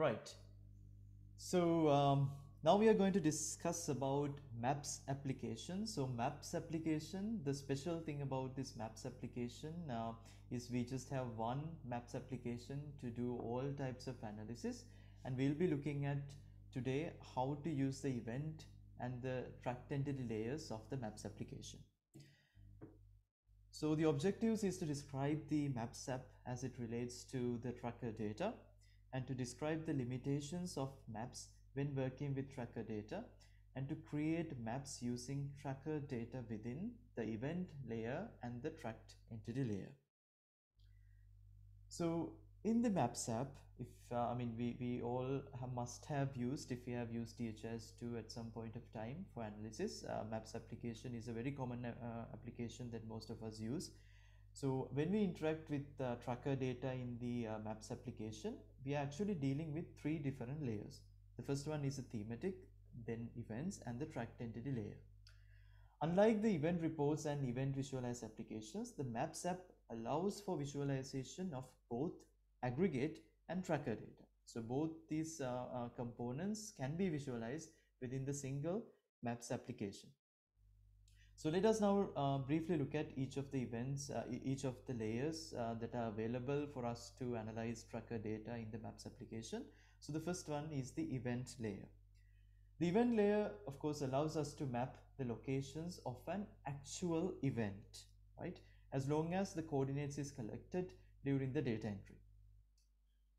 Right. So um, now we are going to discuss about maps application. So maps application, the special thing about this maps application uh, is we just have one maps application to do all types of analysis and we'll be looking at today how to use the event and the tracked entity layers of the maps application. So the objectives is to describe the maps app as it relates to the tracker data and to describe the limitations of maps when working with tracker data and to create maps using tracker data within the event layer and the tracked entity layer. So in the maps app, if uh, I mean we, we all have, must have used if we have used DHIS2 at some point of time for analysis, uh, maps application is a very common uh, application that most of us use. So when we interact with uh, tracker data in the uh, maps application, we are actually dealing with three different layers. The first one is a thematic, then events and the tracked entity layer. Unlike the event reports and event visualize applications, the maps app allows for visualization of both aggregate and tracker data. So both these uh, uh, components can be visualized within the single maps application. So let us now uh, briefly look at each of the events, uh, each of the layers uh, that are available for us to analyze tracker data in the maps application. So the first one is the event layer. The event layer, of course, allows us to map the locations of an actual event, right? As long as the coordinates is collected during the data entry.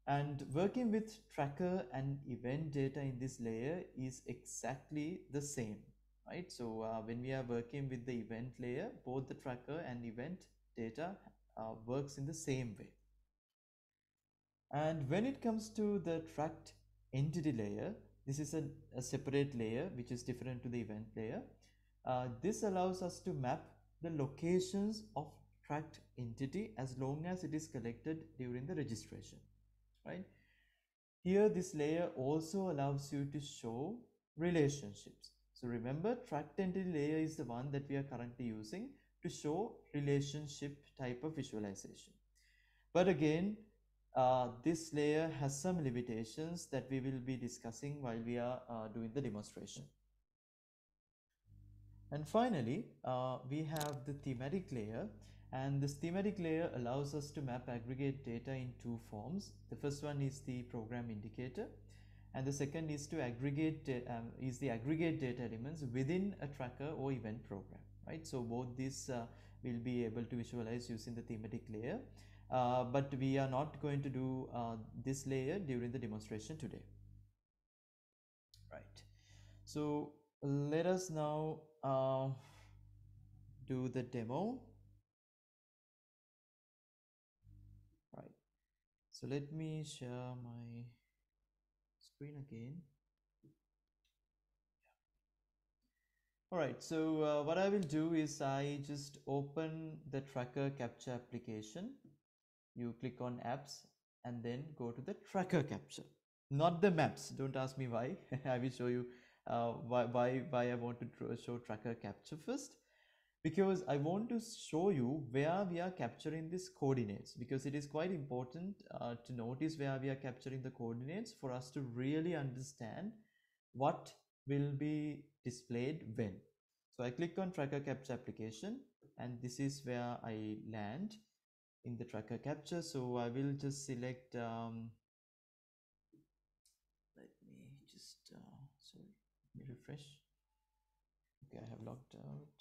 And working with tracker and event data in this layer is exactly the same right? So uh, when we are working with the event layer, both the tracker and event data uh, works in the same way. And when it comes to the tracked entity layer, this is a, a separate layer which is different to the event layer. Uh, this allows us to map the locations of tracked entity as long as it is collected during the registration, right? Here, this layer also allows you to show relationships. So remember tracked entity layer is the one that we are currently using to show relationship type of visualization. But again, uh, this layer has some limitations that we will be discussing while we are uh, doing the demonstration. And finally, uh, we have the thematic layer and this thematic layer allows us to map aggregate data in two forms. The first one is the program indicator and the second is to aggregate um, is the aggregate data elements within a tracker or event program right? So both these uh, will be able to visualize using the thematic layer. Uh, but we are not going to do uh, this layer during the demonstration today. Right. So let us now uh, do the demo. Right. So let me share my screen again. All right, so uh, what I will do is I just open the tracker capture application. You click on apps and then go to the tracker capture, not the maps. Don't ask me why. I will show you uh, why, why, why I want to show tracker capture first because I want to show you where we are capturing these coordinates because it is quite important uh, to notice where we are capturing the coordinates for us to really understand what will be displayed when. So I click on tracker capture application and this is where I land in the tracker capture. So I will just select, um, let me just, uh, sorry, let me refresh. Okay, I have logged out.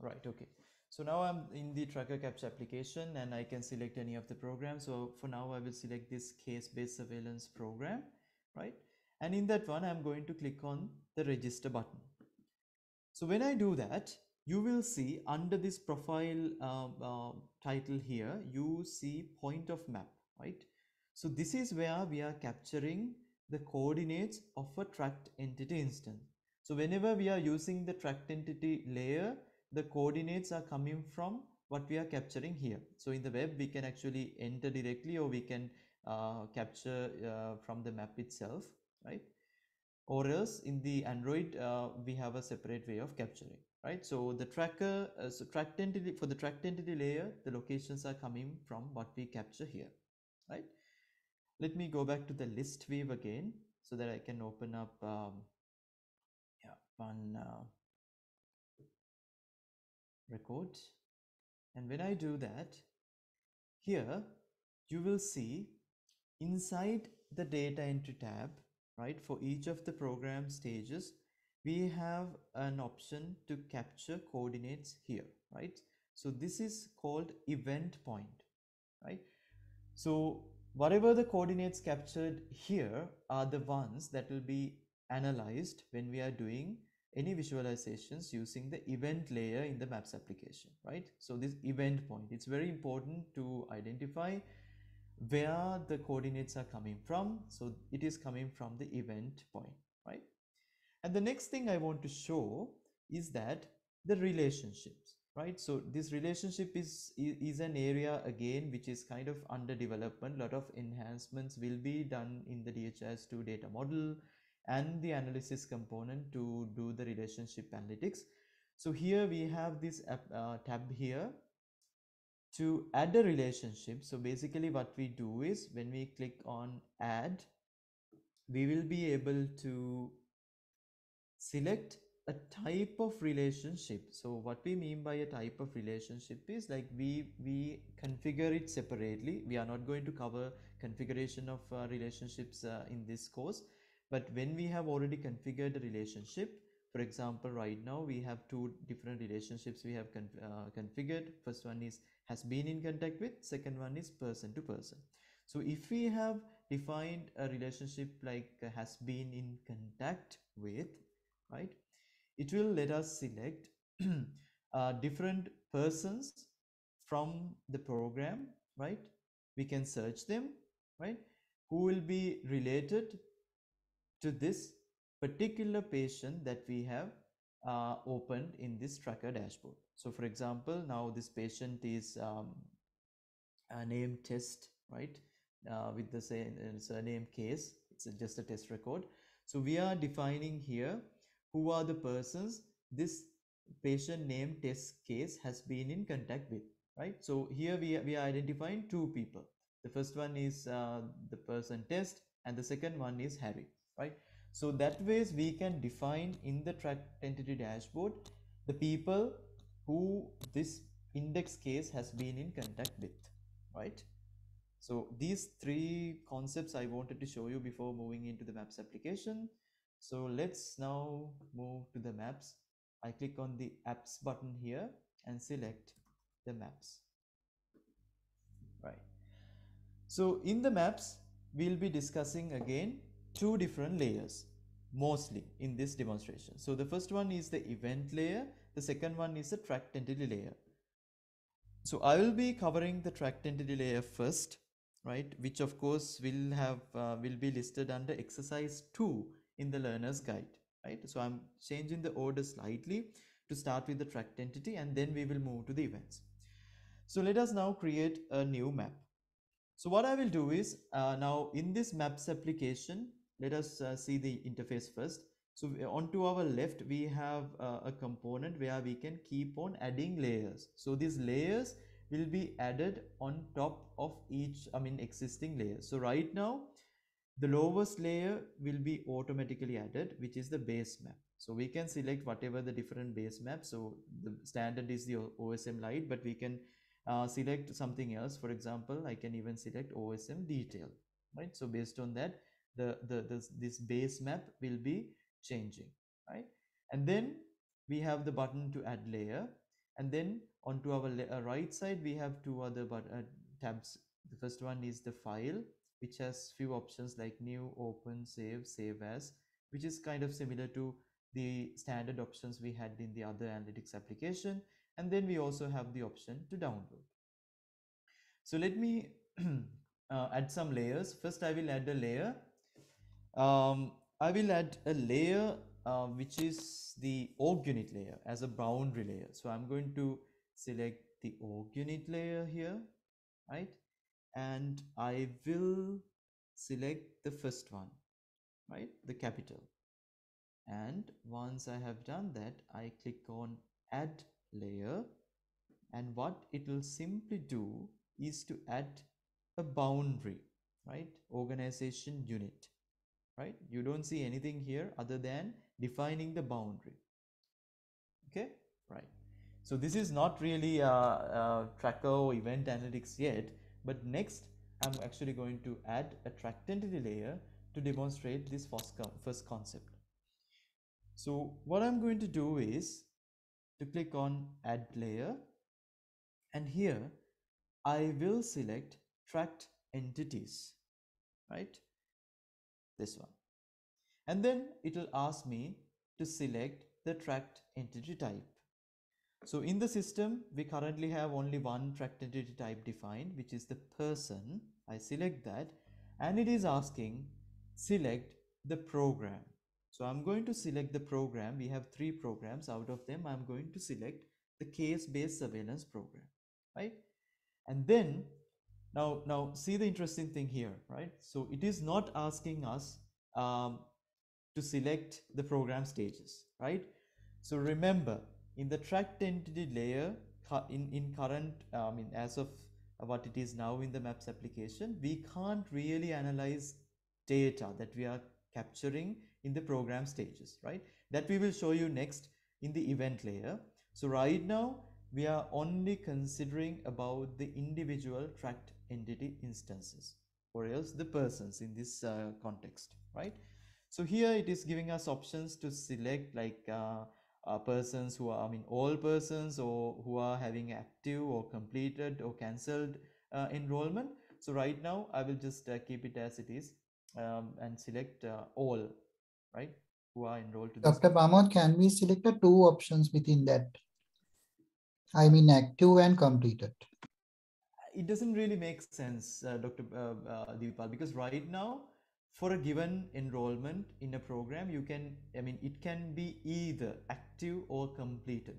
Right okay. So now i'm in the tracker capture application and i can select any of the programs. So for now i will select this case-based surveillance program right? And in that one i'm going to click on the register button. So when i do that you will see under this profile uh, uh, title here you see point of map right? So this is where we are capturing the coordinates of a tracked entity instance. So whenever we are using the tracked entity layer the coordinates are coming from what we are capturing here. So in the web, we can actually enter directly or we can uh, capture uh, from the map itself, right? or else in the Android, uh, we have a separate way of capturing, right? So the tracker, uh, so tracked entity, for the tracked entity layer, the locations are coming from what we capture here, right? Let me go back to the list view again so that I can open up um, yeah, one uh, record. And when I do that, here you will see inside the data entry tab, right, for each of the program stages, we have an option to capture coordinates here, right? So this is called event point, right? So whatever the coordinates captured here are the ones that will be analyzed when we are doing any visualizations using the event layer in the maps application right? So this event point it's very important to identify where the coordinates are coming from. So it is coming from the event point right? And the next thing i want to show is that the relationships right? So this relationship is is an area again which is kind of under development a lot of enhancements will be done in the dhis2 data model and the analysis component to do the relationship analytics. So here we have this uh, tab here to add a relationship. So basically what we do is when we click on add we will be able to select a type of relationship. So what we mean by a type of relationship is like we we configure it separately. We are not going to cover configuration of uh, relationships uh, in this course but when we have already configured a relationship for example right now we have two different relationships we have uh, configured. First one is has been in contact with second one is person to person. So if we have defined a relationship like uh, has been in contact with right it will let us select uh, different persons from the program right? We can search them right? Who will be related to this particular patient that we have uh, opened in this tracker dashboard. So for example, now this patient is um, a name test, right? Uh, with the same uh, surname case, it's just a test record. So we are defining here who are the persons this patient name test case has been in contact with, right? So here we we are identifying two people. The first one is uh, the person test and the second one is Harry, right? So that ways we can define in the tracked entity dashboard the people who this index case has been in contact with, right? So these three concepts I wanted to show you before moving into the maps application. So let's now move to the maps. I click on the apps button here and select the maps, right? So in the maps, we'll be discussing again two different layers mostly in this demonstration. So the first one is the event layer. The second one is the tracked entity layer. So I will be covering the tracked entity layer first, right? Which of course will have uh, will be listed under exercise two in the learner's guide, right? So I'm changing the order slightly to start with the tracked entity and then we will move to the events. So let us now create a new map. So what I will do is uh, now in this maps application, let us uh, see the interface first. So on to our left we have uh, a component where we can keep on adding layers. So these layers will be added on top of each i mean existing layer. So right now the lowest layer will be automatically added which is the base map. So we can select whatever the different base maps so the standard is the osm light but we can uh, select something else. For example i can even select osm detail right? So based on that the, the this, base map will be changing right? And then we have the button to add layer. And then onto our uh, right side we have two other but, uh, tabs. The first one is the file which has few options like new open save save as which is kind of similar to the standard options we had in the other analytics application. And then we also have the option to download. So let me uh, add some layers. First i will add a layer um, I will add a layer uh, which is the org unit layer as a boundary layer. So I'm going to select the org unit layer here, right? And I will select the first one, right? The capital. and once I have done that I click on add layer and what it will simply do is to add a boundary right organization unit right? You don't see anything here other than defining the boundary. Okay? Right. So this is not really a, a tracker or event analytics yet but next i'm actually going to add a tracked entity layer to demonstrate this first, first concept. So what i'm going to do is to click on add layer and here I will select tracked entities right this one. And then it will ask me to select the tracked entity type. So in the system we currently have only one tracked entity type defined which is the person. I select that. And it is asking select the program. So I'm going to select the program. We have three programs. Out of them I'm going to select the case-based surveillance program right? And then now now see the interesting thing here right? So it is not asking us um, to select the program stages right? So remember in the tracked entity layer in in current uh, i mean as of what it is now in the maps application we can't really analyze data that we are capturing in the program stages right? That we will show you next in the event layer. So right now we are only considering about the individual tracked entity instances or else the persons in this uh, context right? So here it is giving us options to select like uh, uh, persons who are i mean all persons or who are having active or completed or cancelled uh, enrollment. So right now i will just uh, keep it as it is um, and select uh, all right who are enrolled to dr Pramod, can we select the two options within that? I mean active and completed. It doesn't really make sense, uh, Dr. Uh, uh, Deepal, because right now, for a given enrollment in a program, you can, I mean, it can be either active or completed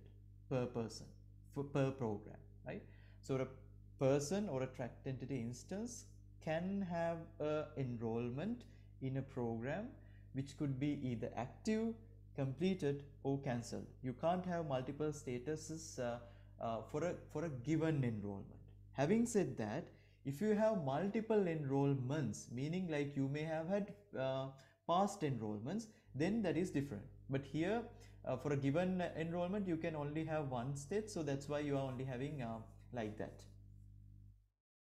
per person, for, per program, right? So a person or a tracked entity instance can have a enrollment in a program which could be either active, completed or cancelled. You can't have multiple statuses uh, uh, for a for a given enrollment having said that if you have multiple enrollments meaning like you may have had uh, past enrollments then that is different. But here uh, for a given enrollment you can only have one state so that's why you are only having uh, like that.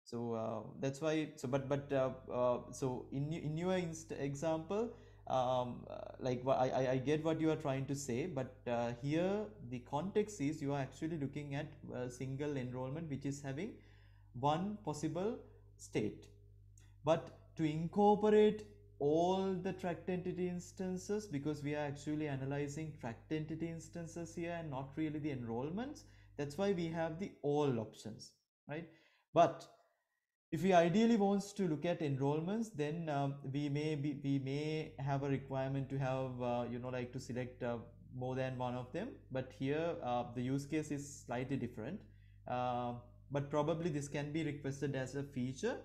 So uh, that's why so but but uh, so in in your example um, uh, like I, I get what you are trying to say but uh, here the context is you are actually looking at a single enrollment which is having one possible state. But to incorporate all the tracked entity instances because we are actually analyzing tracked entity instances here and not really the enrollments that's why we have the all options right? But if we ideally wants to look at enrollments then um, we may be we may have a requirement to have uh, you know like to select uh, more than one of them. But here uh, the use case is slightly different. Uh, but probably this can be requested as a feature.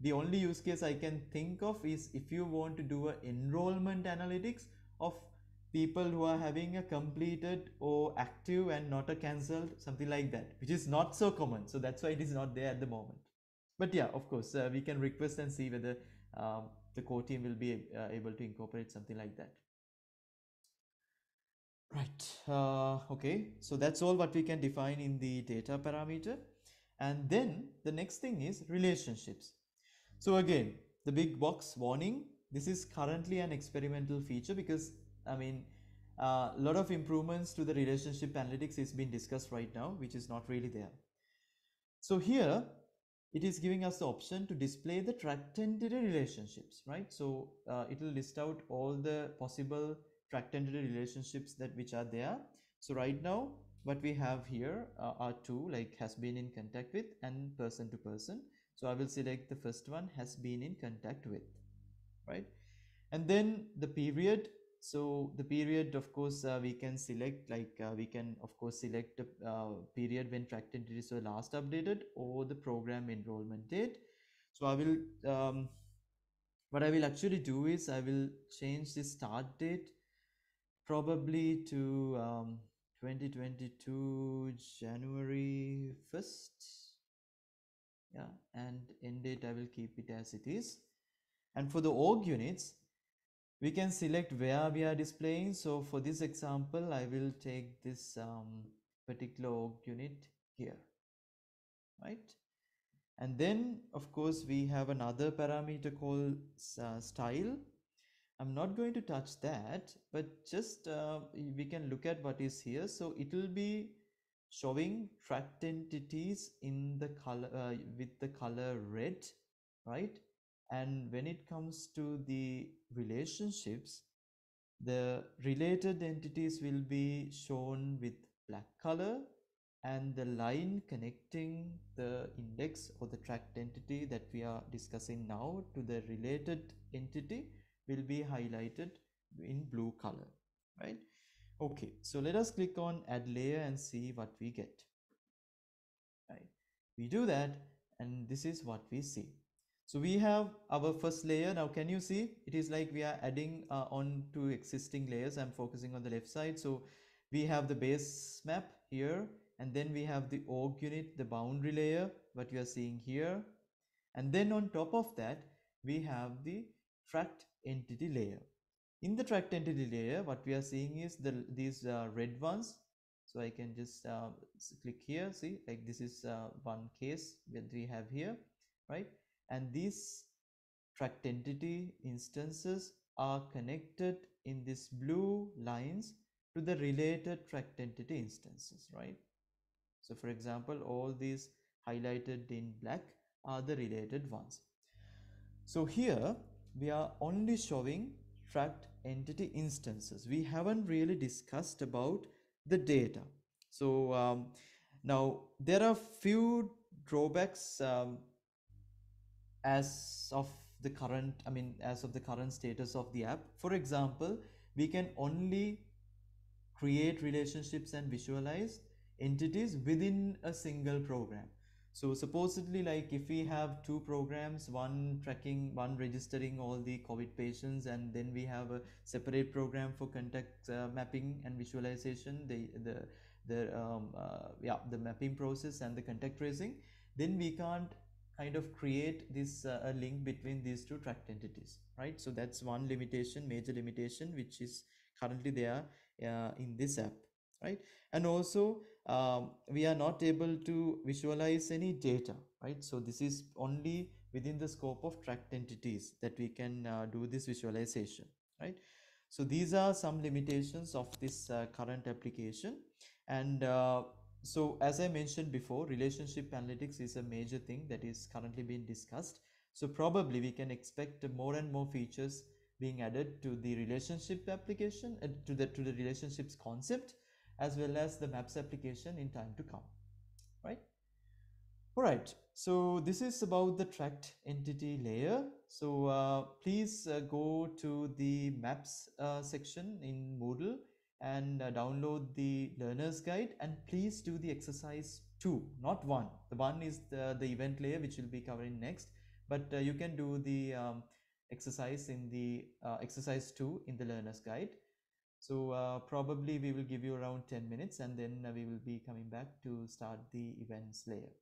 The only use case i can think of is if you want to do a enrollment analytics of people who are having a completed or active and not a cancelled something like that which is not so common. So that's why it is not there at the moment. But yeah of course uh, we can request and see whether um, the core team will be uh, able to incorporate something like that. Right uh, okay. So that's all what we can define in the data parameter and then the next thing is relationships so again the big box warning this is currently an experimental feature because i mean a uh, lot of improvements to the relationship analytics is being discussed right now which is not really there so here it is giving us the option to display the tracked entity relationships, right? So uh, it will list out all the possible tracked entity relationships that which are there. So right now, what we have here uh, are two like has been in contact with and person to person. So I will select the first one has been in contact with, right? And then the period so the period of course uh, we can select like uh, we can of course select a uh, period when tracked entities were last updated or the program enrollment date so i will um, what i will actually do is i will change the start date probably to um, 2022 January 1st. Yeah, and end date I will keep it as it is. And for the org units, we can select where we are displaying. So for this example, I will take this um, particular org unit here, right? And then of course we have another parameter called uh, style. I'm not going to touch that, but just uh, we can look at what is here. So it will be showing tracked entities in the color uh, with the color red, right? And when it comes to the relationships, the related entities will be shown with black color and the line connecting the index or the tracked entity that we are discussing now to the related entity will be highlighted in blue color, right? Okay, so let us click on add layer and see what we get, right? We do that and this is what we see. So we have our first layer. Now, can you see it is like we are adding uh, on to existing layers. I'm focusing on the left side. So we have the base map here and then we have the org unit, the boundary layer, what you are seeing here. And then on top of that, we have the tracked entity layer. In the tracked entity layer, what we are seeing is the these uh, red ones. So I can just uh, click here, see like this is uh, one case that we have here, right? and these tracked entity instances are connected in these blue lines to the related tracked entity instances, right? So for example, all these highlighted in black are the related ones. So here we are only showing tracked entity instances. We haven't really discussed about the data. So um, now there are few drawbacks um, as of the current i mean as of the current status of the app for example we can only create relationships and visualize entities within a single program so supposedly like if we have two programs one tracking one registering all the covid patients and then we have a separate program for contact uh, mapping and visualization the the the um, uh, yeah the mapping process and the contact tracing then we can't kind of create this uh, link between these two tracked entities right? So that's one limitation major limitation which is currently there uh, in this app right? And also um, we are not able to visualize any data right? So this is only within the scope of tracked entities that we can uh, do this visualization right? So these are some limitations of this uh, current application. And uh, so as I mentioned before, relationship analytics is a major thing that is currently being discussed. So probably we can expect more and more features being added to the relationship application uh, to the to the relationships concept as well as the maps application in time to come right? All right so this is about the tracked entity layer. So uh, please uh, go to the maps uh, section in moodle and uh, download the learner's guide and please do the exercise two not one. The one is the, the event layer which will be covering next but uh, you can do the um, exercise in the uh, exercise two in the learner's guide so uh, probably we will give you around 10 minutes and then uh, we will be coming back to start the events layer